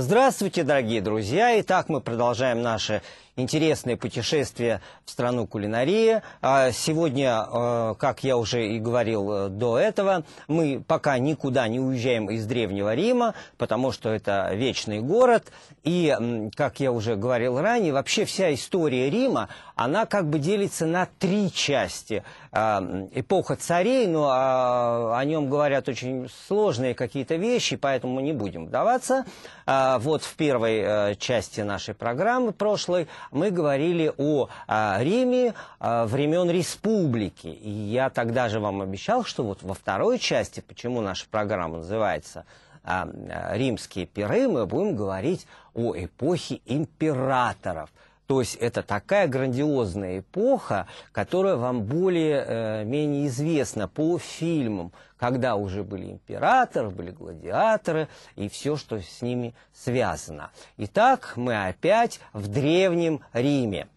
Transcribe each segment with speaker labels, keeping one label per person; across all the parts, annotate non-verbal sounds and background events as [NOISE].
Speaker 1: Здравствуйте, дорогие друзья! Итак, мы продолжаем наше интересное путешествие в страну кулинарии. А сегодня, э, как я уже и говорил э, до этого, мы пока никуда не уезжаем из Древнего Рима, потому что это вечный город. И, как я уже говорил ранее, вообще вся история Рима, она как бы делится на три части. А, эпоха царей, но а, о нем говорят очень сложные какие-то вещи, поэтому мы не будем вдаваться. Вот в первой э, части нашей программы прошлой мы говорили о а, Риме а, времен республики. И я тогда же вам обещал, что вот во второй части, почему наша программа называется а, «Римские пиры», мы будем говорить о эпохе императоров. То есть это такая грандиозная эпоха, которая вам более-менее э, известна по фильмам, когда уже были императоры, были гладиаторы и все, что с ними связано. Итак, мы опять в Древнем Риме.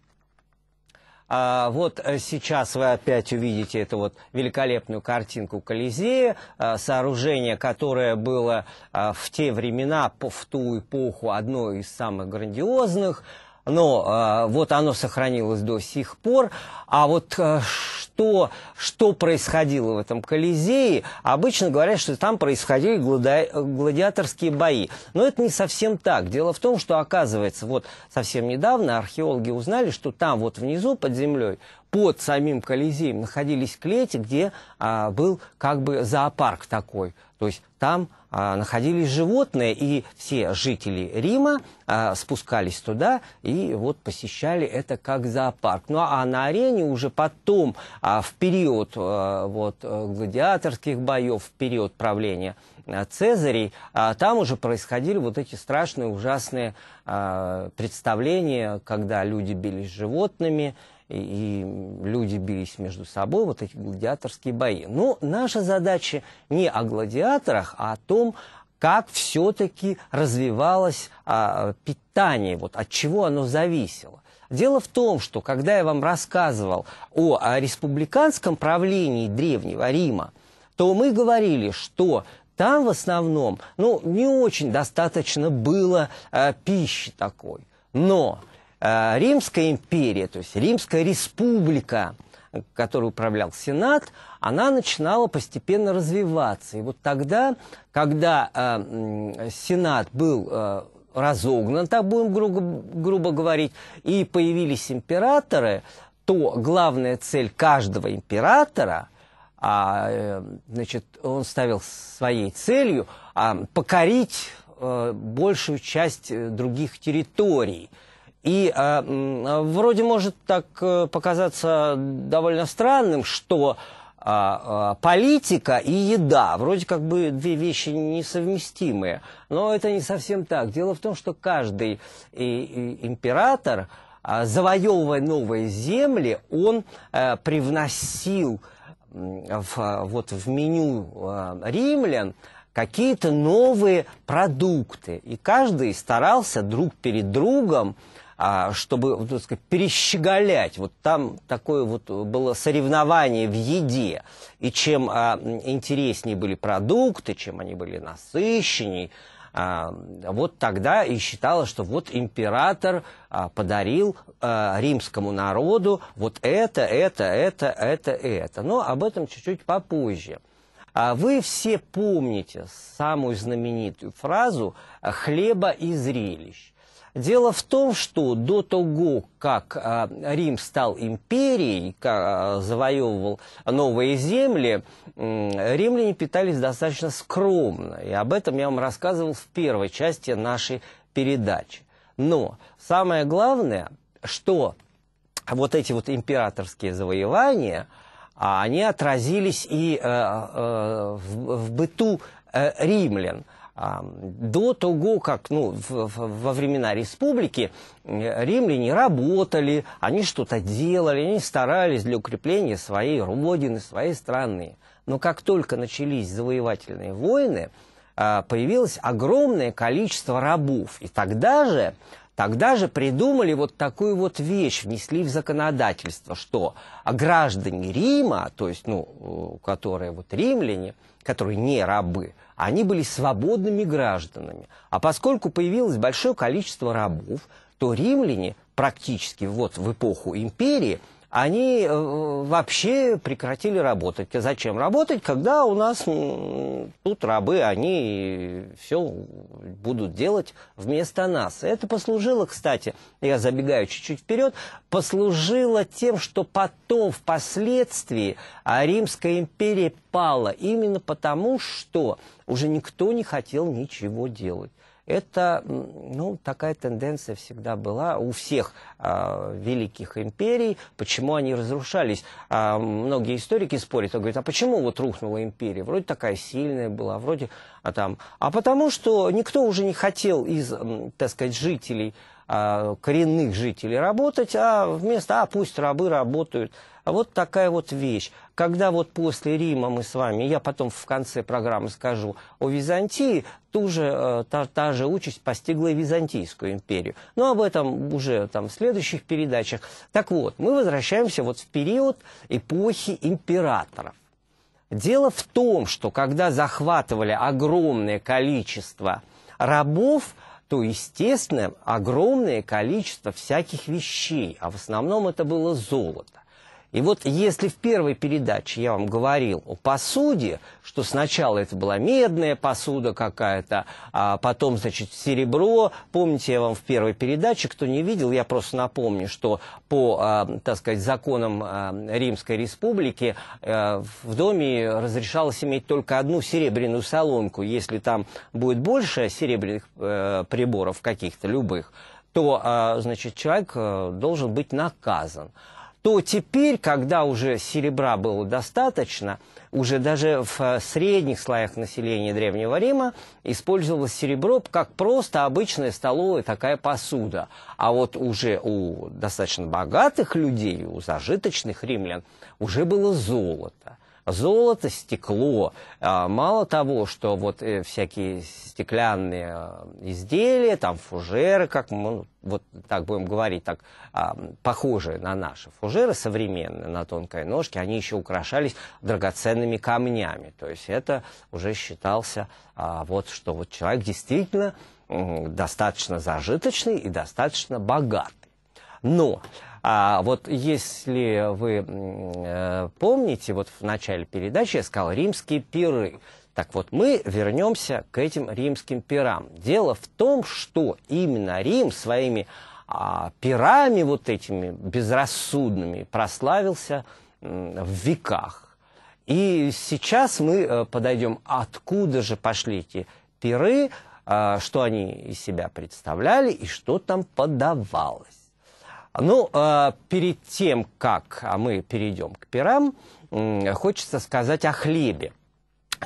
Speaker 1: А, вот э, сейчас вы опять увидите эту вот великолепную картинку Колизея, а, сооружение, которое было а, в те времена, в ту эпоху, одно из самых грандиозных – но э, вот оно сохранилось до сих пор. А вот э, что, что происходило в этом Колизее, обычно говорят, что там происходили глади... гладиаторские бои. Но это не совсем так. Дело в том, что, оказывается, вот совсем недавно археологи узнали, что там вот внизу под землей под самим Колизеем находились клети, где а, был как бы зоопарк такой. То есть там а, находились животные, и все жители Рима а, спускались туда и вот посещали это как зоопарк. Ну а на арене уже потом, а, в период а, вот, гладиаторских боев, в период правления а, Цезарей, а, там уже происходили вот эти страшные, ужасные а, представления, когда люди бились с животными, и люди бились между собой, вот эти гладиаторские бои. Но наша задача не о гладиаторах, а о том, как все-таки развивалось а, питание, вот от чего оно зависело. Дело в том, что когда я вам рассказывал о, о республиканском правлении Древнего Рима, то мы говорили, что там в основном, ну, не очень достаточно было э, пищи такой. Но Римская империя, то есть Римская республика, которой управлял Сенат, она начинала постепенно развиваться. И вот тогда, когда э, Сенат был э, разогнан, так будем грубо, грубо говорить, и появились императоры, то главная цель каждого императора, а, э, значит, он ставил своей целью а, покорить э, большую часть э, других территорий – и э, вроде может так э, показаться довольно странным, что э, политика и еда вроде как бы две вещи несовместимые. Но это не совсем так. Дело в том, что каждый и, и император, э, завоевывая новые земли, он э, привносил в, вот, в меню э, римлян какие-то новые продукты. И каждый старался друг перед другом чтобы, так сказать, перещеголять. Вот там такое вот было соревнование в еде. И чем а, интереснее были продукты, чем они были насыщеннее, а, вот тогда и считалось, что вот император а, подарил а, римскому народу вот это, это, это, это, это. Но об этом чуть-чуть попозже. А вы все помните самую знаменитую фразу «хлеба и зрелищ». Дело в том, что до того, как а, Рим стал империей, а, завоевывал новые земли, римляне питались достаточно скромно. И об этом я вам рассказывал в первой части нашей передачи. Но самое главное, что вот эти вот императорские завоевания, а, они отразились и э, э, в, быту э, римлян – до того, как ну, в, в, во времена республики римляне работали, они что-то делали, они старались для укрепления своей родины, своей страны. Но как только начались завоевательные войны, а, появилось огромное количество рабов. И тогда же, тогда же придумали вот такую вот вещь, внесли в законодательство, что граждане Рима, то есть, ну, которые вот римляне, которые не рабы, они были свободными гражданами. А поскольку появилось большое количество рабов, то римляне практически вот в эпоху империи – они э, вообще прекратили работать. Зачем работать, когда у нас тут рабы, они все будут делать вместо нас. Это послужило, кстати, я забегаю чуть-чуть вперед, послужило тем, что потом, впоследствии, а Римская империя пала именно потому, что уже никто не хотел ничего делать. Это, ну, такая тенденция всегда была у всех э, великих империй. Почему они разрушались? Э, многие историки спорят, говорят, а почему вот рухнула империя? Вроде такая сильная была, вроде а там... А потому что никто уже не хотел из, так сказать, жителей, э, коренных жителей работать, а вместо, а пусть рабы работают. А вот такая вот вещь. Когда вот после Рима мы с вами, я потом в конце программы скажу о Византии, ту же, э, та, та же участь постигла и Византийскую империю. Но об этом уже там в следующих передачах. Так вот, мы возвращаемся вот в период эпохи императоров. Дело в том, что когда захватывали огромное количество рабов, то, естественно, огромное количество всяких вещей, а в основном это было золото. И вот если в первой передаче я вам говорил о посуде, что сначала это была медная посуда какая-то, а потом, значит, серебро. Помните, я вам в первой передаче, кто не видел, я просто напомню, что по, а, так сказать, законам а, Римской Республики а, в доме разрешалось иметь только одну серебряную солонку. Если там будет больше серебряных э, приборов каких-то, любых, то, значит, человек э, должен быть наказан то теперь, когда уже серебра было достаточно, уже даже в э, средних слоях населения Древнего Рима использовалось серебро как просто обычная столовая такая посуда. А вот уже у достаточно богатых людей, у зажиточных римлян, уже было золото золото, стекло. А, мало того, что вот э, всякие стеклянные а, изделия, там фужеры, как мы, ну, вот так будем говорить, так а, похожие на наши фужеры современные, на тонкой ножке, они еще украшались драгоценными камнями. То есть это уже считался вот, что вот человек действительно достаточно зажиточный и достаточно богатый. Но а вот если вы э, помните, вот в начале передачи я сказал «римские пиры». Так вот, мы вернемся к этим римским пирам. Дело в том, что именно Рим своими а, пирами вот этими безрассудными прославился в веках. И сейчас мы э, подойдем, откуда же пошли эти пиры, а, что они из себя представляли и что там подавалось. Ну, э, перед тем, как мы перейдем к пирам, э, хочется сказать о хлебе.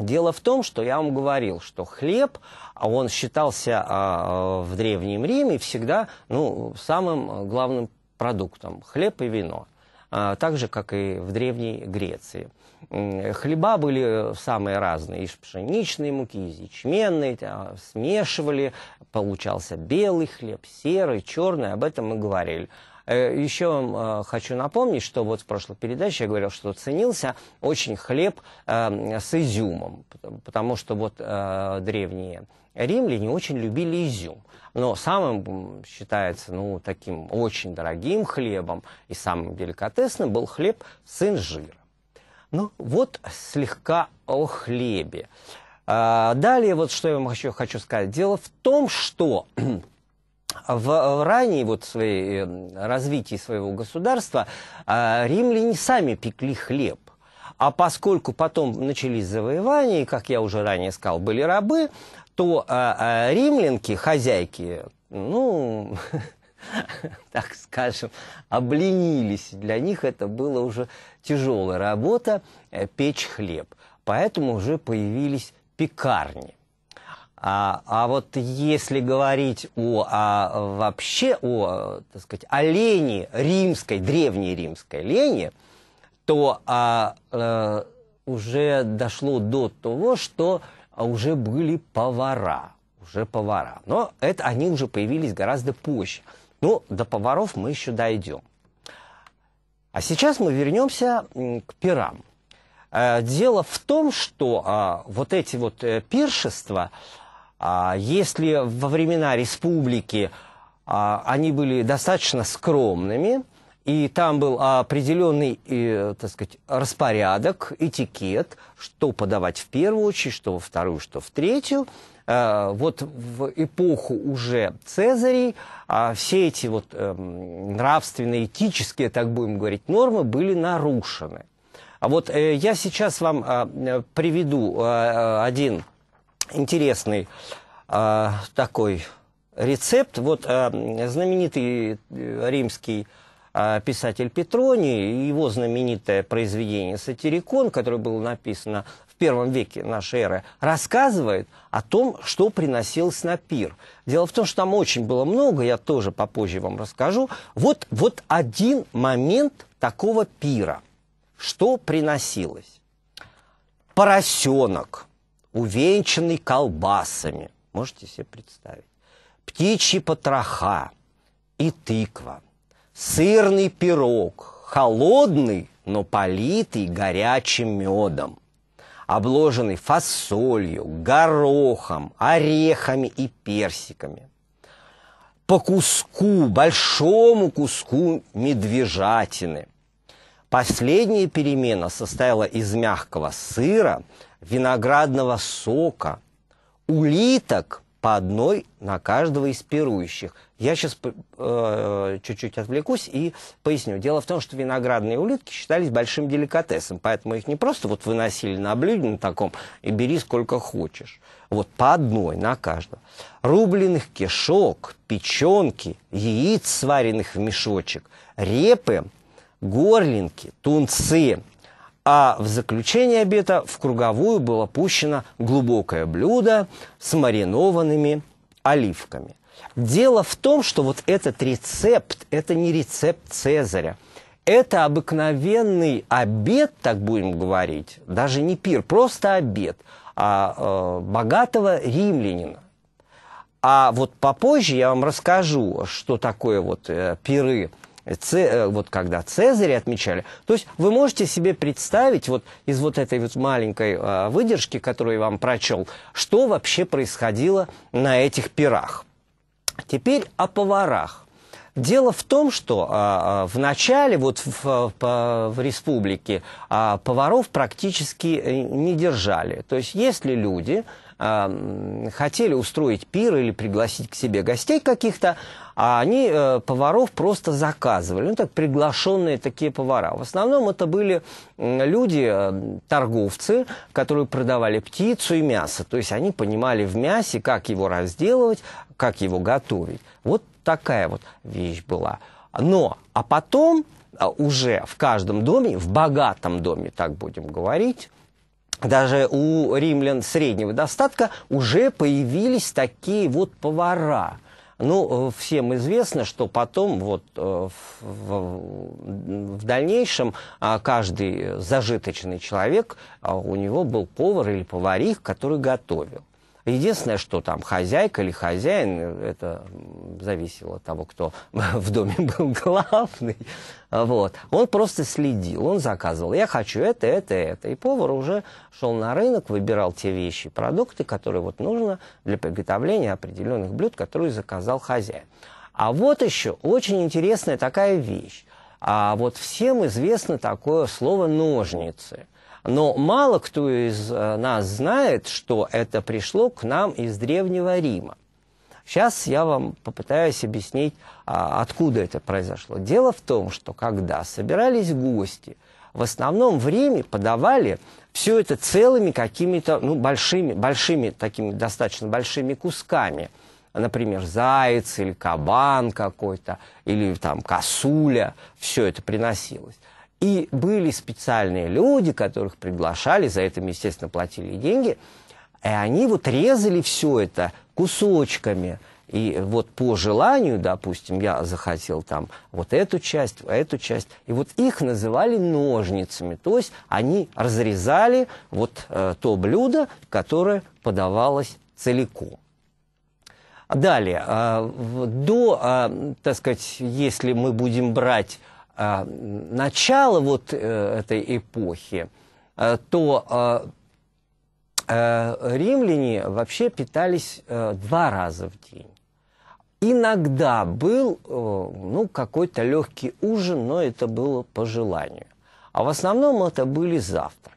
Speaker 1: Дело в том, что я вам говорил, что хлеб, он считался э, в Древнем Риме всегда ну, самым главным продуктом. Хлеб и вино. Э, так же, как и в Древней Греции. Хлеба были самые разные, из пшеничной муки, из ячменной, смешивали, получался белый хлеб, серый, черный, об этом мы говорили. Э, Еще э, хочу напомнить, что вот в прошлой передаче я говорил, что ценился очень хлеб э, с изюмом, потому что вот древние римляне очень любили изюм. Но самым считается, ну, таким очень дорогим хлебом и самым деликатесным был хлеб с инжира. Ну, вот слегка о хлебе. Далее, вот что я вам еще хочу сказать. Дело в том, что [CLEARS THROAT] в ранней вот своей э, развитии своего государства а, римляне сами пекли хлеб. А поскольку потом начались завоевания, и, как я уже ранее сказал, были рабы, то а, а, римлянки, хозяйки, ну, [LAUGHS] так скажем, обленились. Для них это была уже тяжелая работа э, печь хлеб. Поэтому уже появились пекарни. А, а вот если говорить о, о вообще о, так сказать, о лени римской, древней римской лени, то а, а, уже дошло до того, что уже были повара, уже повара. Но это они уже появились гораздо позже. Но до поваров мы еще дойдем. А сейчас мы вернемся к пирам. Э, дело в том, что а, вот эти вот э, пиршества, а, если во времена республики а, они были достаточно скромными, и там был определенный, так сказать, распорядок, этикет, что подавать в первую очередь, что во вторую, что в третью. Э, вот в эпоху уже Цезарей э, все эти вот э, нравственные, этические, так будем говорить, нормы были нарушены. А вот э, я сейчас вам э, приведу э, один интересный э, такой рецепт. Вот э, знаменитый римский э, писатель Петроний, его знаменитое произведение «Сатирикон», которое было написано в первом веке нашей эры, рассказывает о том, что приносилось на пир. Дело в том, что там очень было много, я тоже попозже вам расскажу. Вот, вот один момент такого пира. Что приносилось? Поросенок, увенчанный колбасами. Можете себе представить птичьи потроха и тыква, сырный пирог, холодный, но политый горячим медом, обложенный фасолью, горохом, орехами и персиками. По куску, большому куску медвежатины. Последняя перемена состояла из мягкого сыра, виноградного сока, улиток по одной на каждого из пирующих. Я сейчас э, чуть-чуть отвлекусь и поясню. Дело в том, что виноградные улитки считались большим деликатесом, поэтому их не просто вот выносили на блюде на таком и бери сколько хочешь. Вот по одной на каждого. Рубленых кишок, печенки, яиц, сваренных в мешочек, репы, горлинки, тунцы – а в заключение обеда в круговую было пущено глубокое блюдо с маринованными оливками. Дело в том, что вот этот рецепт, это не рецепт Цезаря. Это обыкновенный обед, так будем говорить, даже не пир, просто обед а, э, богатого римлянина. А вот попозже я вам расскажу, что такое вот э, пиры Ц, вот когда Цезарь отмечали. То есть вы можете себе представить вот из вот этой вот маленькой э, выдержки, которую я вам прочел, что вообще происходило на этих пирах. Теперь о поварах. Дело в том, что а, в начале вот в, в, в республике а, поваров практически э, не держали. То есть если люди хотели устроить пир или пригласить к себе гостей каких-то, а они э, поваров просто заказывали. Ну, так, приглашенные такие повара. В основном это были люди, э, торговцы, которые продавали птицу и мясо. То есть они понимали в мясе, как его разделывать, как его готовить. Вот такая вот вещь была. Но, а потом а, уже в каждом доме, в богатом доме, так будем говорить, даже у римлян среднего достатка уже появились такие вот повара. Ну, всем известно, что потом вот э, в, в дальнейшем а, каждый зажиточный человек, а, у него был повар или поварих, который готовил. Единственное, что там хозяйка или хозяин, это зависело от того, кто [LAUGHS] в доме был главный, вот. он просто следил, он заказывал, я хочу это, это, это. И повар уже шел на рынок, выбирал те вещи, продукты, которые вот нужно для приготовления определенных блюд, которые заказал хозяин. А вот еще очень интересная такая вещь. А вот всем известно такое слово «ножницы». Но мало кто из э, нас знает, что это пришло к нам из Древнего Рима. Сейчас я вам попытаюсь объяснить, а, откуда это произошло. Дело в том, что когда собирались гости, в основном в Риме подавали все это целыми какими-то ну, большими, большими, такими достаточно большими кусками. Например, заяц или кабан какой-то, или там косуля, все это приносилось. И были специальные люди, которых приглашали, за это, естественно, платили деньги, и они вот резали все это кусочками. И вот по желанию, допустим, я захотел там вот эту часть, эту часть, и вот их называли ножницами. То есть они разрезали вот э, то блюдо, которое подавалось целиком. Далее, э, до, э, так сказать, если мы будем брать начало вот э, этой эпохи, э, то римляне вообще питались два раза в день. Иногда был ну, какой-то легкий ужин, но это было по желанию. А в основном это были завтраки.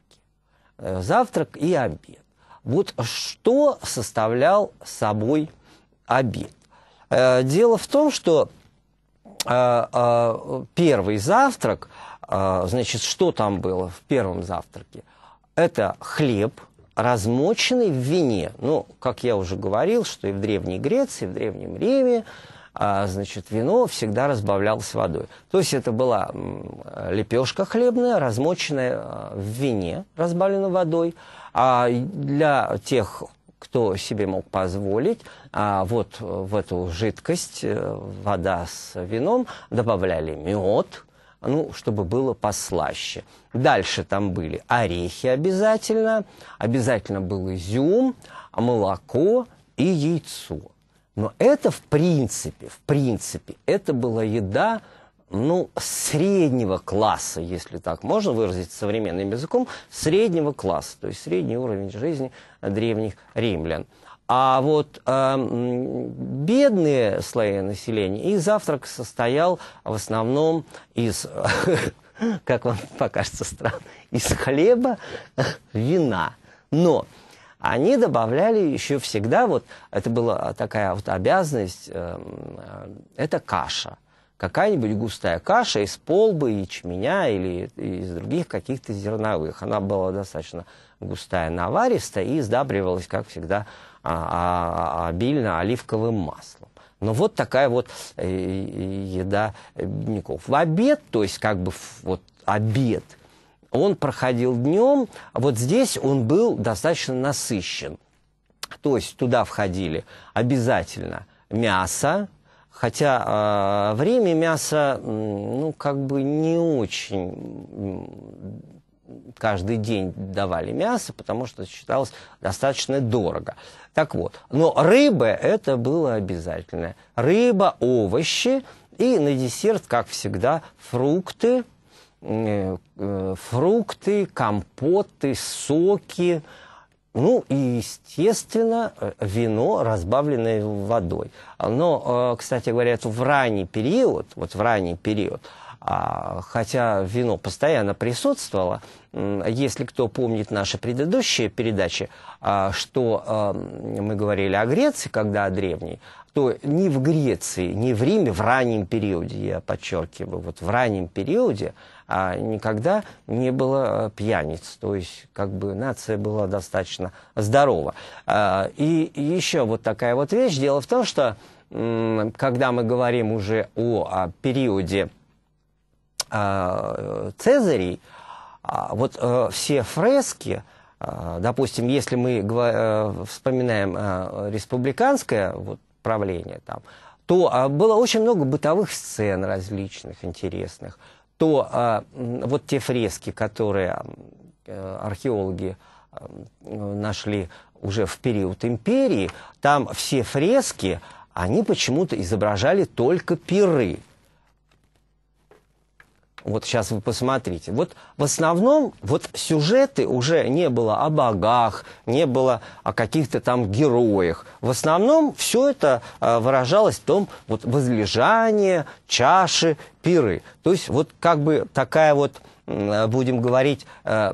Speaker 1: Завтрак и обед. Вот что составлял собой обед? Дело в том, что а, а, первый завтрак, а, значит, что там было в первом завтраке? Это хлеб, размоченный в вине. Ну, как я уже говорил, что и в Древней Греции, и в Древнем Риме, значит, вино всегда разбавлялось водой. То есть это была лепешка хлебная, размоченная в вине, разбавленная водой. А для тех кто себе мог позволить, а вот в эту жидкость, э, вода с вином, добавляли мед, ну, чтобы было послаще. Дальше там были орехи обязательно, обязательно был изюм, молоко и яйцо. Но это в принципе, в принципе, это была еда, ну, среднего класса, если так можно выразить современным языком, среднего класса, то есть средний уровень жизни древних римлян. А вот э, бедные слои населения, их завтрак состоял в основном из, [LAUGHS] как вам покажется странно, из хлеба, вина. Но они добавляли еще всегда, вот это была такая вот обязанность, э, это каша – какая-нибудь густая каша из полбы, ячменя или из других каких-то зерновых. Она была достаточно густая, наваристая и сдабривалась, как всегда, а, а, обильно оливковым маслом. Но вот такая вот э, еда бедняков. В обед, то есть как бы вот обед, он проходил днем, вот здесь он был достаточно насыщен. То есть туда входили обязательно мясо, Хотя э, в Риме мясо, ну, как бы не очень каждый день давали мясо, потому что считалось достаточно дорого. Так вот, но рыба это было обязательно. Рыба, овощи и на десерт, как всегда, фрукты, э, э, фрукты, компоты, соки, ну и, естественно, э, вино, разбавленное водой. Но, э, кстати говоря, в ранний период, вот в ранний период, а, хотя вино постоянно присутствовало, если кто помнит наши предыдущие передачи, а, что э, мы говорили о Греции, когда о древней, то ни в Греции, ни в Риме в раннем периоде, я подчеркиваю, вот в раннем периоде а, никогда не было э, пьяниц. То есть, как бы, нация была достаточно здорова. А, и еще вот такая вот вещь. Дело в том, что когда мы говорим уже о, периоде а, Цезарей, а, вот а, все фрески, допустим, если мы а, вспоминаем республиканское вот, правление, там, то было очень много бытовых сцен различных, интересных то а, вот те фрески, которые а, археологи а, нашли уже в период империи, там все фрески, они почему-то изображали только пиры. Вот сейчас вы посмотрите. Вот в основном вот сюжеты уже не было о богах, не было о каких-то там героях. В основном все это э, выражалось в том вот возлежание, чаши, пиры. То есть вот как бы такая вот, э, будем говорить, э,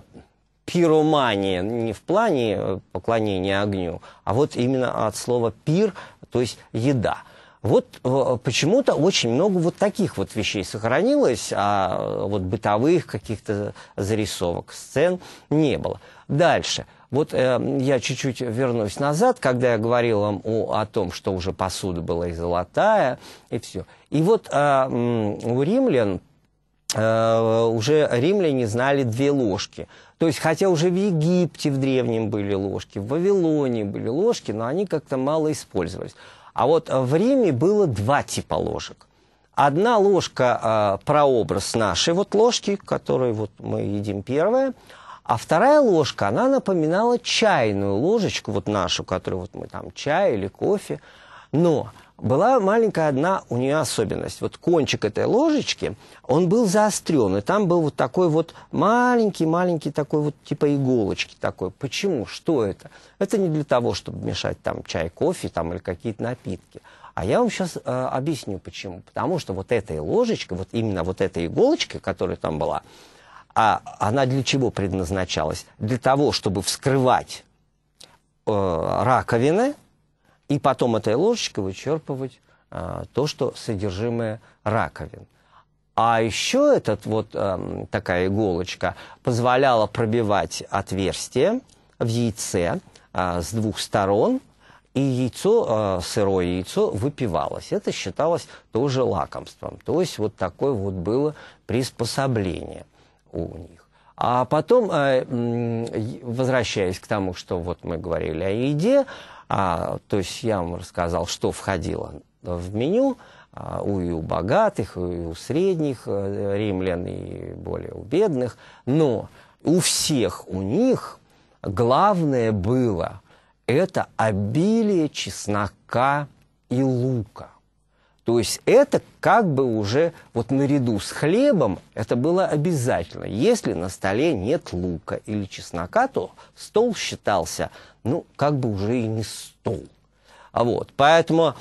Speaker 1: пиромания не в плане поклонения огню, а вот именно от слова пир, то есть еда. Вот э, почему-то очень много вот таких вот вещей сохранилось, а вот бытовых каких-то зарисовок, сцен не было. Дальше. Вот э, я чуть-чуть вернусь назад, когда я говорил вам о, о том, что уже посуда была и золотая, и все. И вот э, у римлян э, уже римляне знали две ложки. То есть, хотя уже в Египте в древнем были ложки, в Вавилоне были ложки, но они как-то мало использовались. А вот в Риме было два типа ложек. Одна ложка э, прообраз нашей вот ложки, которую вот мы едим первая, а вторая ложка, она напоминала чайную ложечку, вот нашу, которую вот мы там чай или кофе. Но была маленькая одна у нее особенность. Вот кончик этой ложечки, он был заострен, и там был вот такой вот маленький-маленький такой вот типа иголочки такой. Почему? Что это? Это не для того, чтобы мешать там чай, кофе там, или какие-то напитки. А я вам сейчас э, объясню, почему. Потому что вот этой ложечкой, вот именно вот этой иголочкой, которая там была, а она для чего предназначалась? Для того, чтобы вскрывать э, раковины, и потом этой ложечкой вычерпывать а, то, что содержимое раковин. А еще этот вот а, такая иголочка позволяла пробивать отверстие в яйце а, с двух сторон, и яйцо, а, сырое яйцо выпивалось. Это считалось тоже лакомством. То есть вот такое вот было приспособление у них. А потом, а, возвращаясь к тому, что вот мы говорили о еде, а, то есть я вам рассказал, что входило в меню а, у, и у богатых, и у средних э, римлян, и более у бедных. Но у всех у них главное было это обилие чеснока и лука. То есть это как бы уже вот наряду с хлебом это было обязательно. Если на столе нет лука или чеснока, то стол считался, ну, как бы уже и не стол. А вот, поэтому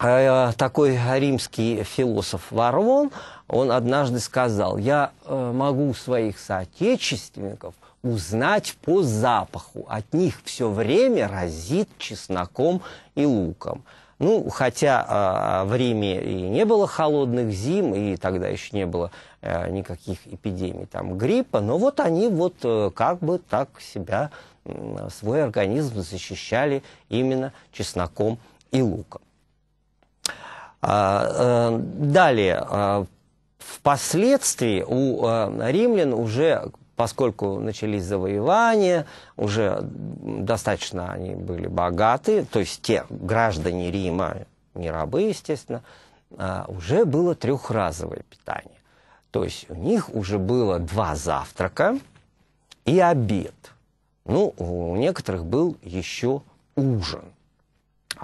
Speaker 1: э, такой римский философ Варвон, он однажды сказал, я э, могу своих соотечественников узнать по запаху. От них все время разит чесноком и луком. Ну, хотя э, в Риме и не было холодных зим, и тогда еще не было э, никаких эпидемий там гриппа, но вот они вот э, как бы так себя, свой организм защищали именно чесноком и луком. А, э, далее, э, впоследствии у римлян уже поскольку начались завоевания, уже достаточно они были богаты, то есть те граждане Рима, не рабы, естественно, а, уже было трехразовое питание. То есть у них уже было два завтрака и обед. Ну, у некоторых был еще ужин.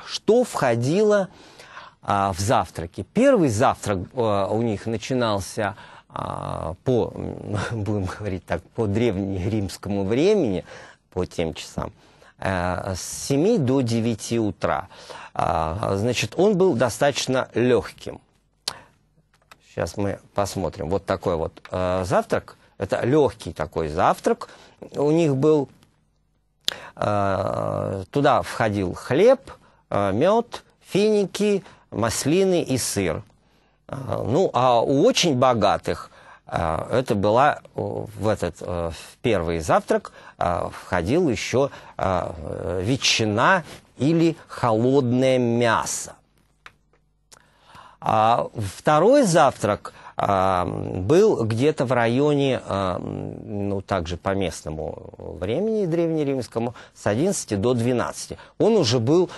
Speaker 1: Что входило а, в завтраки? Первый завтрак а, у них начинался по, [LAUGHS] будем говорить так, по древнеримскому времени, по тем часам, э, с 7 до 9 утра. А, значит, он был достаточно легким. Сейчас мы посмотрим. Вот такой вот э, завтрак. Это легкий такой завтрак. У них был... Э, туда входил хлеб, мед, финики, маслины и сыр. Ну, а у очень богатых а, это была в этот в первый завтрак входил еще ветчина или холодное мясо. А второй завтрак был где-то в районе, ну, также по местному времени древнеримскому, с 11 до 12. Он уже был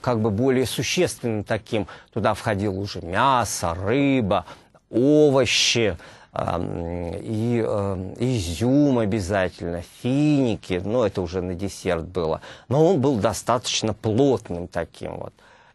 Speaker 1: как бы более существенным таким. Туда входило уже мясо, рыба, овощи, и изюм обязательно, финики, ну, это уже на десерт было. Но он был достаточно плотным таким вот.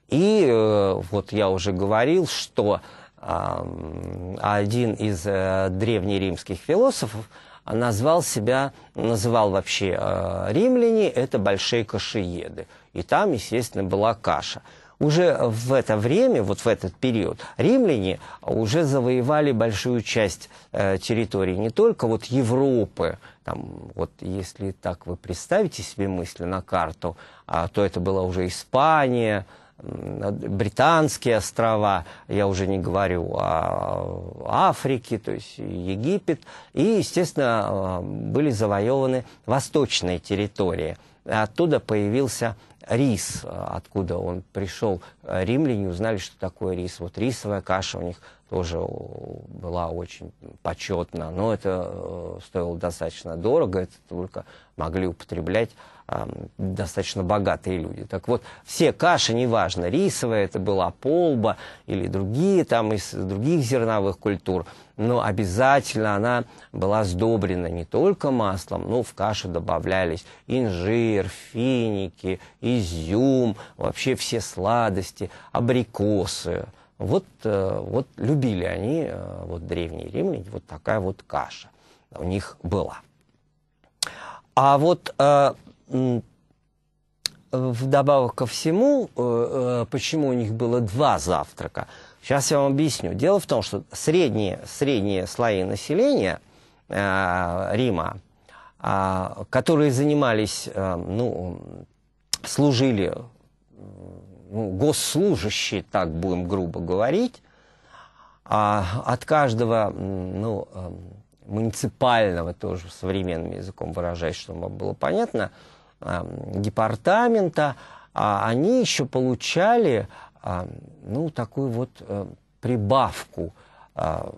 Speaker 1: И э, вот я уже говорил, что один из э, древнеримских философов назвал себя, называл вообще э, римляне, это большие кашееды. И там, естественно, была каша уже в это время, вот в этот период, римляне уже завоевали большую часть э, территории не только вот Европы, там, вот если так вы представите себе мысли на карту, а, то это была уже Испания, британские острова, я уже не говорю о Африке, то есть Египет, и, естественно, э, были завоеваны восточные территории. Оттуда появился рис, откуда он пришел. Римляне узнали, что такое рис. Вот рисовая каша у них тоже была очень почетна, но это э, стоило достаточно дорого, это только могли употреблять достаточно богатые люди. Так вот, все каши, неважно, рисовая это была полба или другие там из других зерновых культур, но обязательно она была сдобрена не только маслом, но в кашу добавлялись инжир, финики, изюм, вообще все сладости, абрикосы. Вот, э, вот любили они, э, вот древние римляне, вот такая вот каша у них была. А вот э, вдобавок ко всему, э, э, почему у них было два завтрака, сейчас я вам объясню. Дело в том, что средние, средние слои населения э, Рима, которые занимались, ну, служили, ну, госслужащие, так будем грубо говорить, а от каждого, ну, муниципального, тоже современным языком выражаясь, чтобы было понятно, департамента, а они еще получали ну, такую вот э, прибавку, а,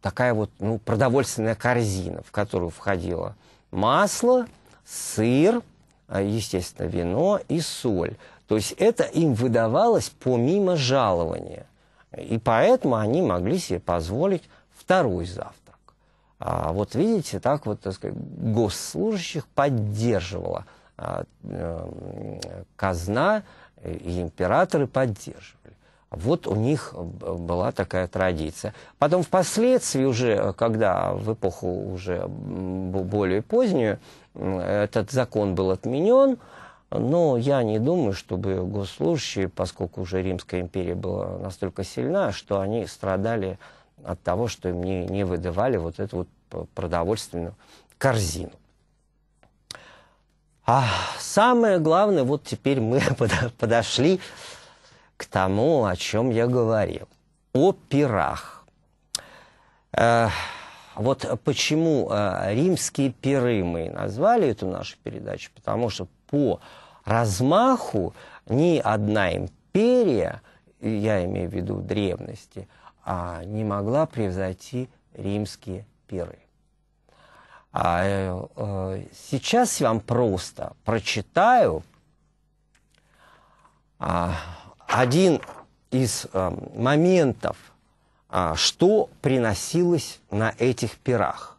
Speaker 1: такая вот ну, продовольственная корзина, в которую входило масло, сыр, а, естественно, вино и соль. То есть это им выдавалось помимо жалования. И поэтому они могли себе позволить второй завтрак. А вот видите, так вот, так сказать, госслужащих поддерживала а, э, казна, и императоры поддерживали. Вот у них была такая традиция. Потом впоследствии уже, когда в эпоху уже более позднюю, этот закон был отменен, но я не думаю, чтобы госслужащие, поскольку уже Римская империя была настолько сильна, что они страдали от того, что им не, не выдавали вот эту вот продовольственную корзину. А самое главное, вот теперь мы [LAUGHS] подошли к тому, о чем я говорил. О пирах. Э, вот почему э, римские пиры мы назвали эту нашу передачу, потому что по размаху ни одна империя, я имею в виду древности, а, не могла превзойти римские пиры. А, э, э, сейчас я вам просто прочитаю а, один из а, моментов, а, что приносилось на этих пирах.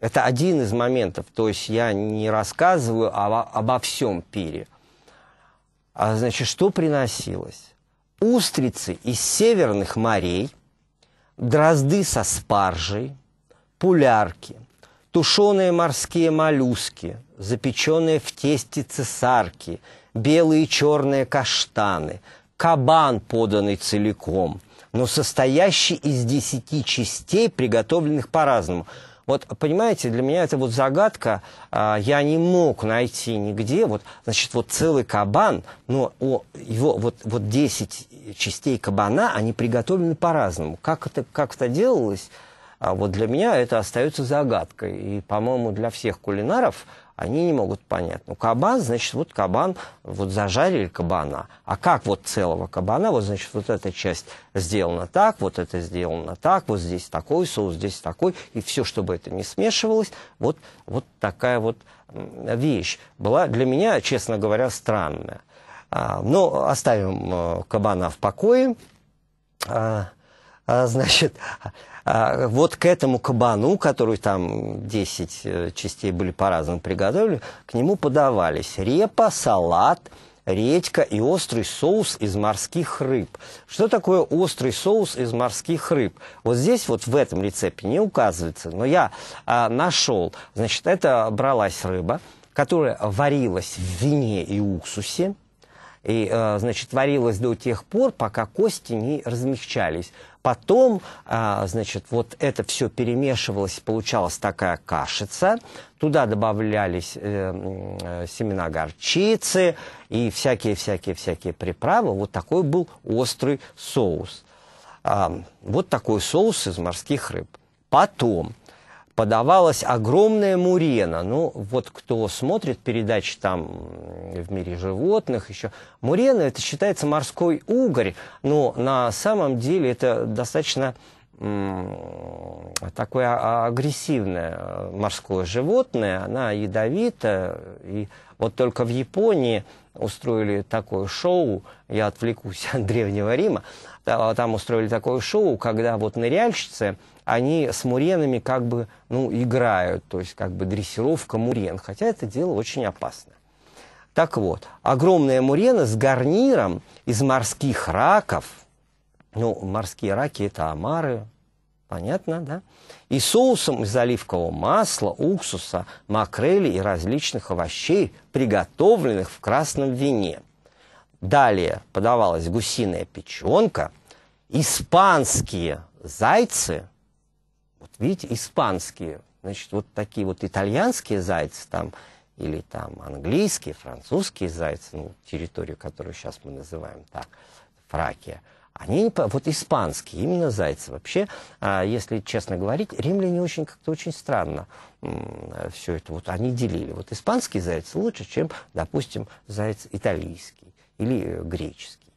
Speaker 1: Это один из моментов, то есть я не рассказываю обо, обо всем пире. А, значит, что приносилось? Устрицы из северных морей – дрозды со спаржей, пулярки, тушеные морские моллюски, запеченные в тесте цесарки, белые и черные каштаны, кабан, поданный целиком, но состоящий из десяти частей, приготовленных по-разному – вот, понимаете, для меня это вот загадка, а, я не мог найти нигде, вот, значит, вот целый кабан, но о, его вот, вот 10 частей кабана, они приготовлены по-разному. Как это, как это делалось, а вот для меня это остается загадкой. И, по-моему, для всех кулинаров они не могут понять. Ну, кабан, значит, вот кабан, вот зажарили кабана. А как вот целого кабана? Вот, значит, вот эта часть сделана так, вот это сделано так, вот здесь такой соус, здесь такой. И все, чтобы это не смешивалось, вот, вот такая вот вещь была для меня, честно говоря, странная. А, но оставим э, кабана в покое. А, а, значит, вот к этому кабану, который там 10 э, частей были по-разному приготовлены, к нему подавались репа, салат, редька и острый соус из морских рыб. Что такое острый соус из морских рыб? Вот здесь вот в этом рецепте не указывается, но я а, нашел. Значит, это бралась рыба, которая варилась в вине и уксусе, и, а, значит, варилась до тех пор, пока кости не размягчались. Потом, а, значит, вот это все перемешивалось, получалась такая кашица. Туда добавлялись э, э, семена горчицы и всякие-всякие-всякие приправы. Вот такой был острый соус. Вот такой соус из морских рыб. Потом подавалась огромная мурена. Ну, вот кто смотрит передачи там в мире животных еще. Мурена это считается морской угорь, но на самом деле это достаточно такое агрессивное морское животное, она ядовита, и вот только в Японии устроили такое шоу, я отвлекусь [LAUGHS] от Древнего Рима, там устроили такое шоу, когда вот ныряльщицы, они с муренами как бы, ну, играют, то есть как бы дрессировка мурен, хотя это дело очень опасно. Так вот, огромная мурена с гарниром из морских раков, ну, морские раки – это омары, понятно, да? И соусом из оливкового масла, уксуса, макрели и различных овощей, приготовленных в красном вине. Далее подавалась гусиная печенка, испанские зайцы, вот видите, испанские, значит, вот такие вот итальянские зайцы там, или там английские, французские зайцы, ну, территорию, которую сейчас мы называем так, Фракия, они вот испанские, именно зайцы. Вообще, а, если честно говорить, римляне очень как-то очень странно все это вот они делили. Вот испанский заяц лучше, чем, допустим, заяц итальянский или э, греческий.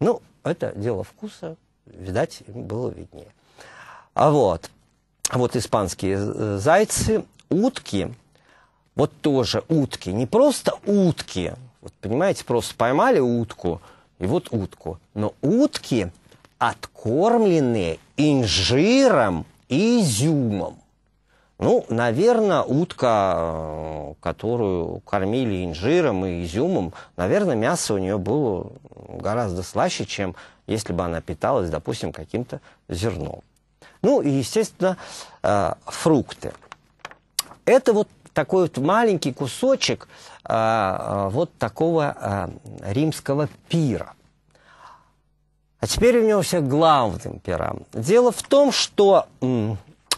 Speaker 1: Ну, это дело вкуса, видать, было виднее. А вот, вот испанские э, зайцы, утки, вот тоже утки, не просто утки, вот понимаете, просто поймали утку, и вот утку, но утки откормленные инжиром и изюмом. Ну, наверное, утка, э, которую кормили инжиром и изюмом, наверное, мясо у нее было гораздо слаще, чем если бы она питалась, допустим, каким-то зерном. Ну и, естественно, э, фрукты. Это вот такой вот маленький кусочек э, вот такого римского пира. А теперь у него все главным пирам. Дело в том, что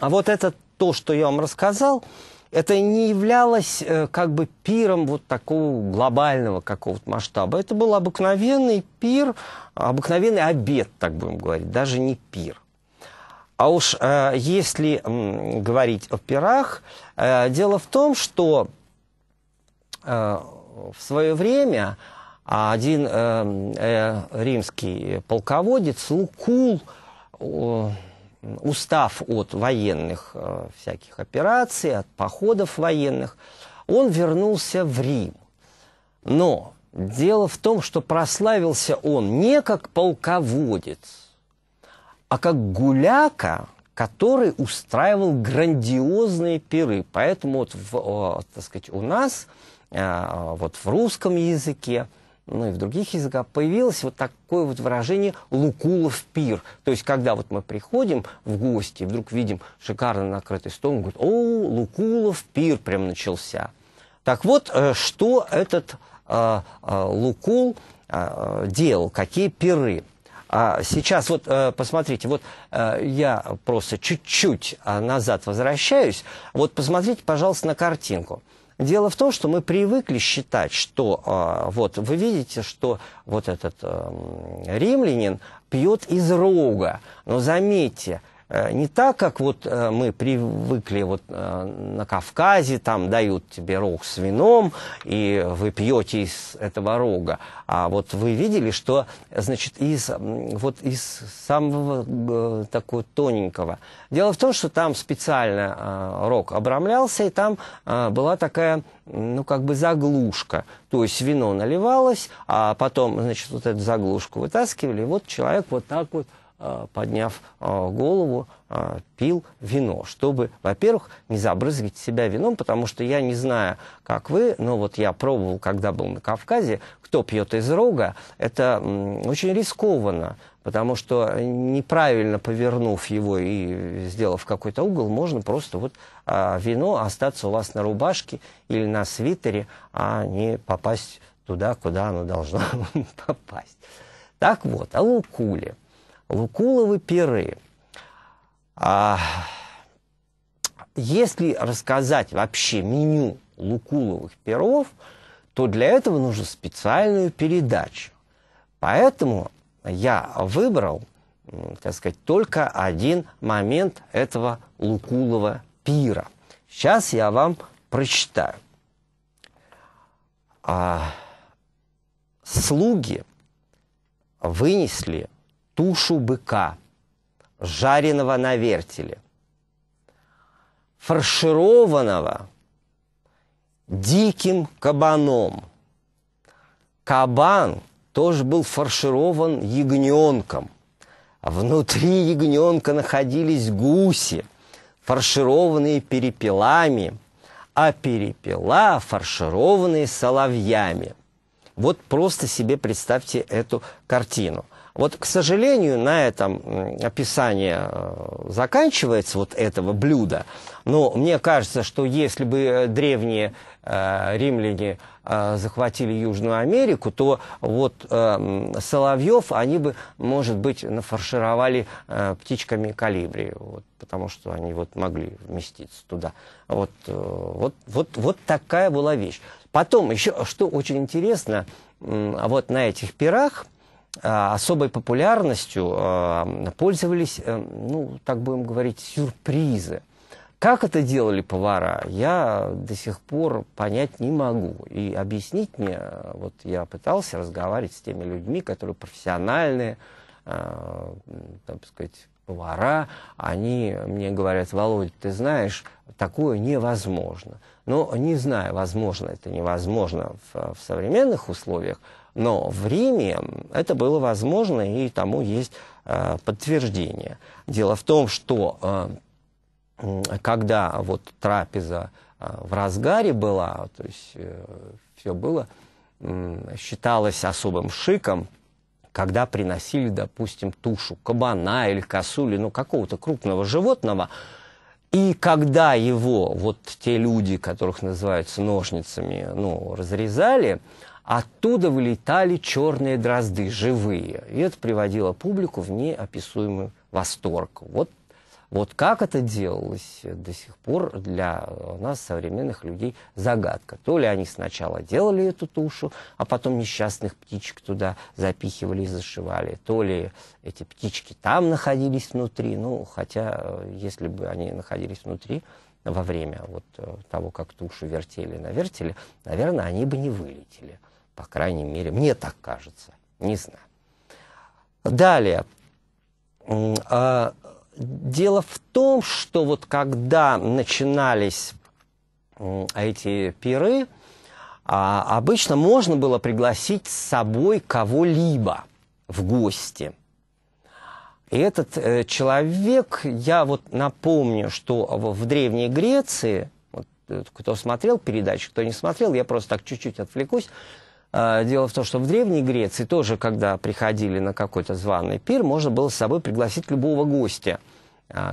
Speaker 1: вот этот то, что я вам рассказал, это не являлось э, как бы пиром вот такого глобального какого-то масштаба. Это был обыкновенный пир, обыкновенный обед, так будем говорить, даже не пир. А уж э, если говорить о пирах, э, дело в том, что в свое время один римский полководец Лукул устав от военных э, всяких операций, от походов военных, он вернулся в Рим. Но дело в том, что прославился он не как полководец, а как гуляка, который устраивал грандиозные пиры. Поэтому вот, в, так сказать, у нас э, вот в русском языке ну и в других языках, появилось вот такое вот выражение «лукулов пир». То есть, когда вот мы приходим в гости, вдруг видим шикарно накрытый стол, он говорит, «О, лукулов пир прям начался». Так вот, э, что этот э, э, лукул э, делал, какие пиры? А сейчас вот э, посмотрите, вот э, я просто чуть-чуть назад возвращаюсь. Вот посмотрите, пожалуйста, на картинку. Дело в том, что мы привыкли считать, что а, вот вы видите, что вот этот э, римлянин пьет из рога. Но заметьте, не так, как вот э, мы привыкли вот э, на Кавказе, там дают тебе рог с вином, и вы пьете из этого рога. А вот вы видели, что, значит, из, вот из самого такого тоненького. Дело в том, что там специально рог обрамлялся, и там была такая, ну, как бы заглушка. То есть вино наливалось, а потом, значит, вот эту заглушку вытаскивали, и вот человек вот так вот Э, подняв э, голову, э, пил вино, чтобы, во-первых, не забрызгать себя вином, потому что я не знаю, как вы, но вот я пробовал, когда был на Кавказе, кто пьет из рога, это очень рискованно, потому что неправильно повернув его и сделав какой-то угол, можно просто вот вино остаться у вас на рубашке или на свитере, а не попасть туда, куда оно должно [LAUGHS] попасть. Так вот, о лукуле – Лукуловы пиры. А, если рассказать вообще меню лукуловых пиров, то для этого нужно специальную передачу. Поэтому я выбрал, так сказать, только один момент этого лукулова пира. Сейчас я вам прочитаю. А, слуги вынесли тушу быка, жареного на вертеле, фаршированного диким кабаном. Кабан тоже был фарширован ягненком. Внутри ягненка находились гуси, фаршированные перепелами, а перепела фаршированные соловьями. Вот просто себе представьте эту картину – вот, к сожалению, на этом описание э, заканчивается вот этого блюда. Но мне кажется, что если бы э, древние э, римляне э, захватили Южную Америку, то вот э, соловьев они бы, может быть, нафаршировали э, птичками калибри, вот, потому что они вот могли вместиться туда. Вот, э, вот, вот, вот такая была вещь. Потом еще, что очень интересно, э, вот на этих пирах – особой популярностью а, пользовались, э, ну, так будем говорить, сюрпризы. Как это делали повара, я до сих пор понять не могу. И объяснить мне, вот я пытался разговаривать с теми людьми, которые профессиональные, э, так сказать, повара, они мне говорят, Володя, ты знаешь, такое невозможно. Но не знаю, возможно это невозможно в, в современных условиях, но в Риме это было возможно, и тому есть э, подтверждение. Дело в том, что э, когда вот трапеза э, в разгаре была, то есть э, все было, э, считалось особым шиком, когда приносили, допустим, тушу кабана или косули, ну, какого-то крупного животного, и когда его, вот те люди, которых называются ножницами, ну, разрезали, Оттуда вылетали черные дрозды, живые. И это приводило публику в неописуемый восторг. Вот, вот как это делалось до сих пор для нас, современных людей, загадка. То ли они сначала делали эту тушу, а потом несчастных птичек туда запихивали и зашивали, то ли эти птички там находились внутри. Ну, хотя, если бы они находились внутри, во время вот того, как тушу вертели на вертеле, наверное, они бы не вылетели. По крайней мере, мне так кажется. Не знаю. Далее. А, дело в том, что вот когда начинались эти пиры, а, обычно можно было пригласить с собой кого-либо в гости. И этот э, человек, я вот напомню, что в, Древней Греции, вот, э, кто смотрел передачу, кто не смотрел, я просто так чуть-чуть отвлекусь, дело в том, что в Древней Греции тоже, когда приходили на какой-то званый пир, можно было с собой пригласить любого гостя – а,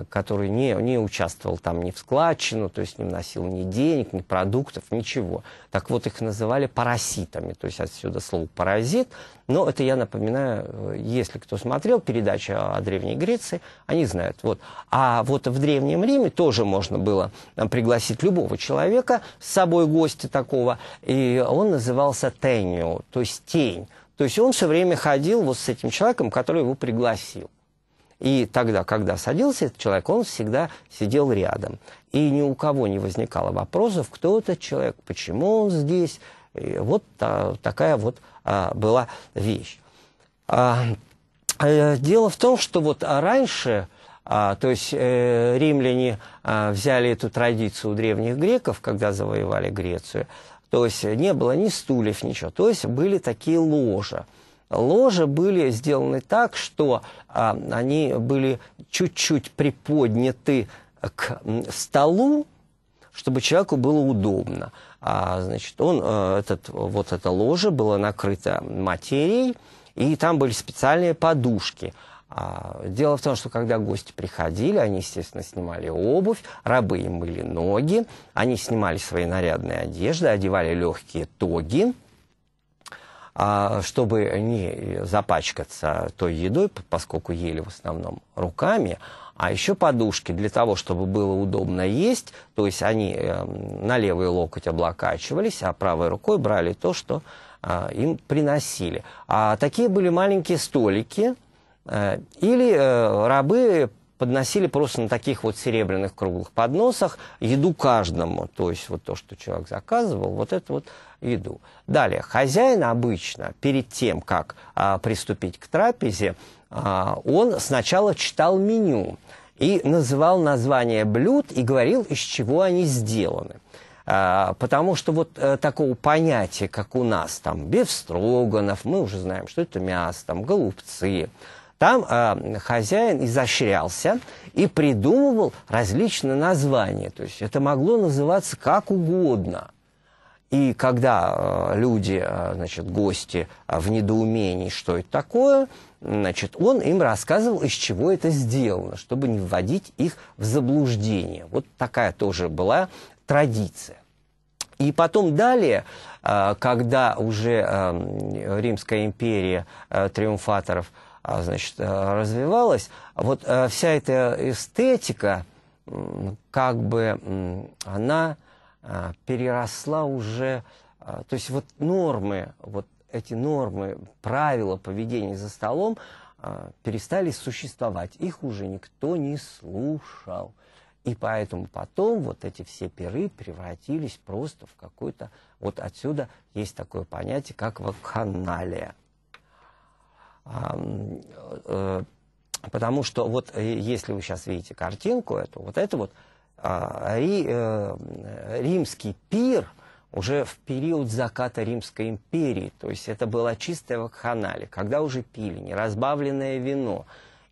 Speaker 1: который не, не участвовал там ни в складчину, то есть не вносил ни денег, ни продуктов, ничего. Так вот, их называли параситами, то есть отсюда слово «паразит». Но это я напоминаю, э, если кто смотрел передачу о Древней Греции, они знают. Вот. А вот в Древнем Риме тоже можно было э, пригласить любого человека с собой гостя такого, и он назывался «тенио», то есть «тень». То есть он все время ходил вот с этим человеком, который его пригласил. И тогда, когда садился этот человек, он всегда сидел рядом. И ни у кого не возникало вопросов, кто этот человек, почему он здесь. И вот а, такая вот а, была вещь. А, а, дело в том, что вот раньше, а, то есть э, римляне а, взяли эту традицию у древних греков, когда завоевали Грецию, то есть не было ни стульев, ничего. То есть были такие ложа ложи были сделаны так, что а, они были чуть-чуть приподняты к столу, чтобы человеку было удобно. А, значит, он, э, этот, вот это ложе было накрыто материей, и там были специальные подушки. А, дело в том, что когда гости приходили, они, естественно, снимали обувь, рабы им были ноги, они снимали свои нарядные одежды, одевали легкие тоги, чтобы не запачкаться той едой, поскольку ели в основном руками, а еще подушки для того, чтобы было удобно есть, то есть они эм, на левый локоть облокачивались, а правой рукой брали то, что а, им приносили. А такие были маленькие столики, э, или э, рабы подносили просто на таких вот серебряных круглых подносах еду каждому. То есть вот то, что человек заказывал, вот это вот еду. Далее, хозяин обычно перед тем, как а, приступить к трапезе, а, он сначала читал меню и называл название блюд и говорил, из чего они сделаны. А, потому что вот а, такого понятия, как у нас, там, бефстроганов, мы уже знаем, что это мясо, там, голубцы, там э, хозяин изощрялся и придумывал различные названия. То есть это могло называться как угодно. И когда э, люди, э, значит, гости э, в недоумении, что это такое, значит, он им рассказывал, из чего это сделано, чтобы не вводить их в заблуждение. Вот такая тоже была традиция. И потом далее, когда уже Римская империя триумфаторов – значит, э, развивалась, вот э, вся эта эстетика, как бы она э, переросла уже, то есть вот нормы, вот эти нормы, правила поведения за столом перестали существовать, их уже никто не слушал. И поэтому потом вот эти все пиры превратились просто в какой-то... Вот отсюда есть такое понятие, как вакханалия. Э, потому что вот э, если вы сейчас видите картинку эту, вот это вот а, э, римский пир уже в период заката Римской империи. То есть это была чистая вакханалия, когда уже пили неразбавленное вино.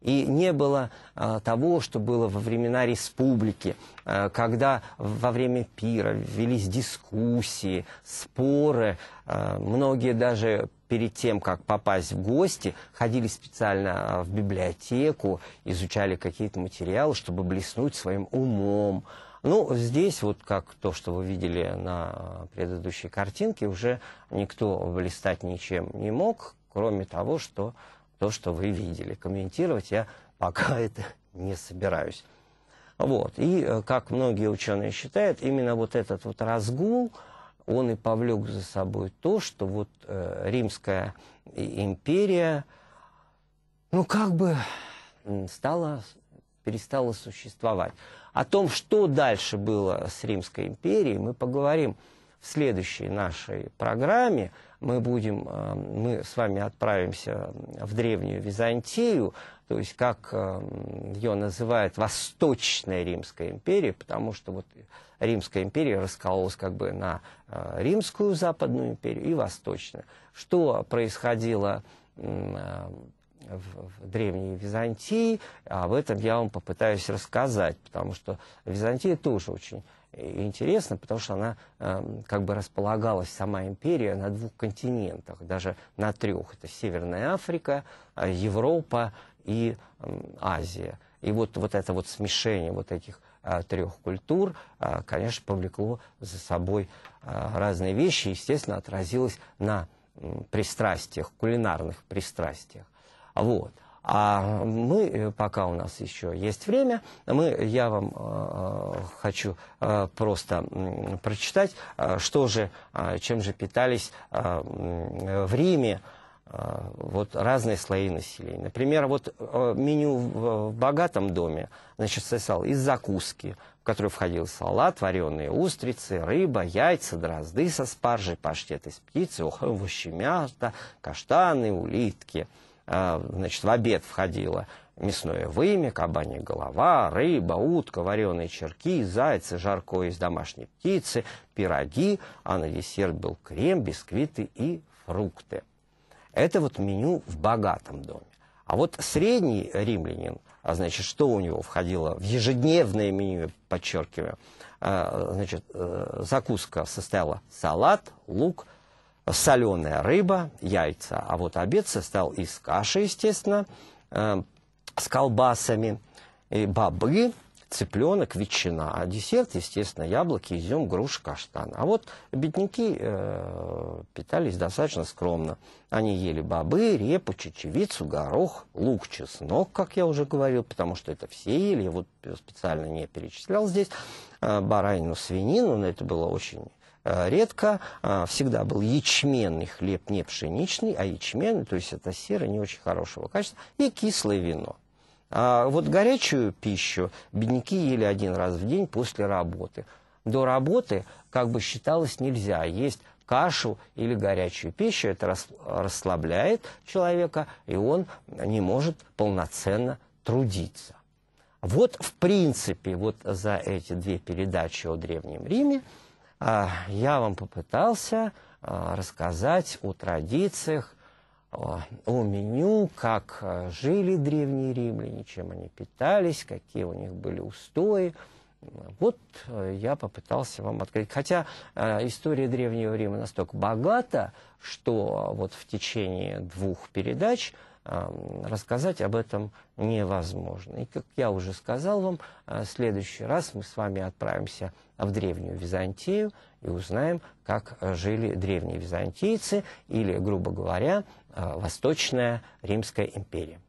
Speaker 1: И не было а, того, что было во времена республики, а, когда во время пира велись дискуссии, споры. А, многие даже перед тем, как попасть в гости, ходили специально в библиотеку, изучали какие-то материалы, чтобы блеснуть своим умом. Ну, здесь вот как то, что вы видели на предыдущей картинке, уже никто блистать ничем не мог, кроме того, что то, что вы видели. Комментировать я пока [LAUGHS] это не собираюсь. Вот. И, э, как многие ученые считают, именно вот этот вот разгул – он и повлек за собой то, что вот э, Римская империя, ну, как бы стала, перестала существовать. О том, что дальше было с Римской империей, мы поговорим в следующей нашей программе. Мы, будем, э, мы с вами отправимся в Древнюю Византию, то есть, как э, ее называют, Восточная Римская империя, потому что вот Римская империя раскололась как бы на э, Римскую Западную империю и Восточную. Что происходило в Древней Византии, об этом я вам попытаюсь рассказать, потому что Византия тоже очень интересна, потому что она э, как бы располагалась, сама империя, на двух континентах, даже на трех. Это Северная Африка, Европа и Азия. И вот, вот это вот смешение вот этих а, трех культур, а, конечно, повлекло за собой а, разные вещи, естественно, отразилось на пристрастиях, кулинарных пристрастиях. Вот. А мы, э, пока у нас еще есть время, мы, я вам э, хочу э, просто э, прочитать, э, что же, э, чем же питались э, в Риме а, вот разные слои населения. Например, вот э, меню в, в богатом доме, значит, состоял из закуски, в которую входил салат, вареные устрицы, рыба, яйца, дрозды со спаржей, паштет из птицы, овощи, мясо, каштаны, улитки. А, значит, в обед входило мясное вымя, кабанья голова, рыба, утка, вареные черки, зайцы, жаркое из домашней птицы, пироги, а на десерт был крем, бисквиты и фрукты. Это вот меню в богатом доме. А вот средний римлянин, а значит, что у него входило в ежедневное меню, подчеркиваю, а, значит, э, закуска состояла салат, лук, соленая рыба, яйца. А вот обед состоял из каши, естественно, э, с колбасами, и бобы, цыпленок, ветчина. А десерт, естественно, яблоки, изюм, груши, каштан. А вот бедняки э, питались достаточно скромно. Они ели бобы, репу, чечевицу, горох, лук, чеснок, как я уже говорил, потому что это все ели. Я вот специально не перечислял здесь. Э, баранину, свинину, но это было очень редко. Э, всегда был ячменный хлеб, не пшеничный, а ячменный, то есть это серый, не очень хорошего качества, и кислое вино. А вот горячую пищу бедняки ели один раз в день после работы. До работы, как бы считалось, нельзя есть кашу или горячую пищу. Это расслабляет человека, и он не может полноценно трудиться. Вот, в принципе, вот за эти две передачи о Древнем Риме а, я вам попытался а, рассказать о традициях, о меню, как а, жили древние римляне, чем они питались, какие у них были устои. Вот э, я попытался вам открыть. Хотя э, история Древнего Рима настолько богата, что вот в течение двух передач рассказать об этом невозможно. И, как я уже сказал вам, в следующий раз мы с вами отправимся в Древнюю Византию и узнаем, как жили древние византийцы или, грубо говоря, Восточная Римская империя.